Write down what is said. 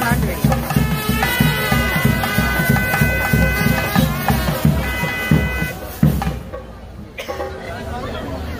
100.